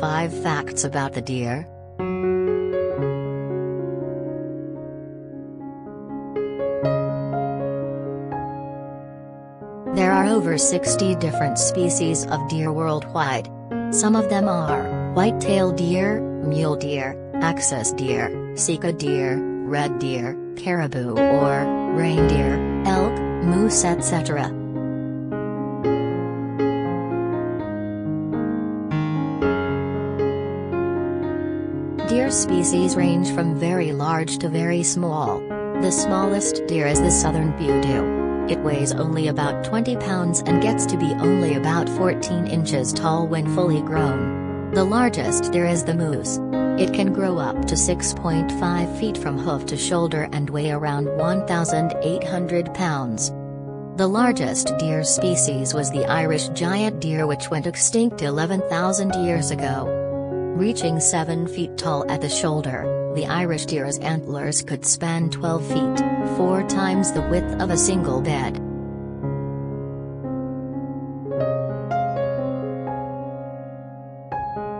5 facts about the deer. There are over 60 different species of deer worldwide. Some of them are white-tailed deer, mule deer, axis deer, sika deer, red deer, caribou or reindeer, elk, moose etc. Deer species range from very large to very small. The smallest deer is the southern pudu. It weighs only about 20 pounds and gets to be only about 14 inches tall when fully grown. The largest deer is the moose. It can grow up to 6.5 feet from hoof to shoulder and weigh around 1,800 pounds. The largest deer species was the Irish giant deer which went extinct 11,000 years ago. Reaching 7 feet tall at the shoulder, the Irish deer's antlers could span 12 feet, four times the width of a single bed.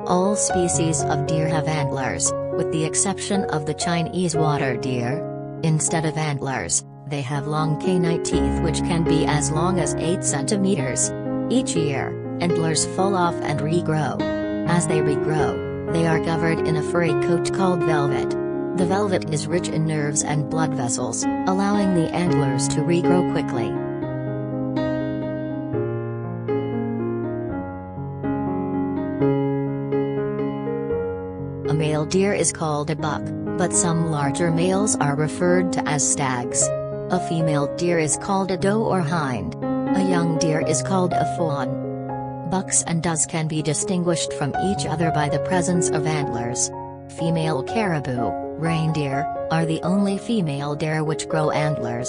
All species of deer have antlers, with the exception of the Chinese water deer. Instead of antlers, they have long canine teeth which can be as long as 8 centimeters. Each year, antlers fall off and regrow. As they regrow, they are covered in a furry coat called velvet. The velvet is rich in nerves and blood vessels, allowing the antlers to regrow quickly. A male deer is called a buck, but some larger males are referred to as stags. A female deer is called a doe or hind. A young deer is called a fawn. Bucks and does can be distinguished from each other by the presence of antlers. Female caribou, reindeer, are the only female deer which grow antlers.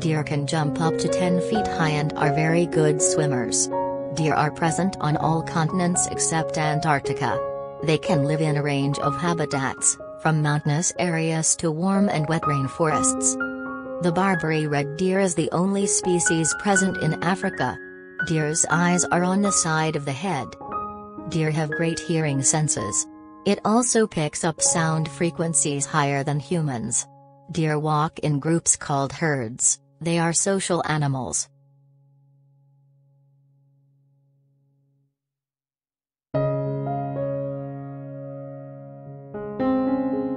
Deer can jump up to 10 feet high and are very good swimmers. Deer are present on all continents except Antarctica. They can live in a range of habitats, from mountainous areas to warm and wet rainforests. The Barbary red deer is the only species present in Africa. Deer's eyes are on the side of the head. Deer have great hearing senses. It also picks up sound frequencies higher than humans. Deer walk in groups called herds. They are social animals.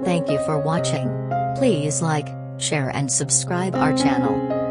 Thank you for watching. Please like, share and subscribe our channel.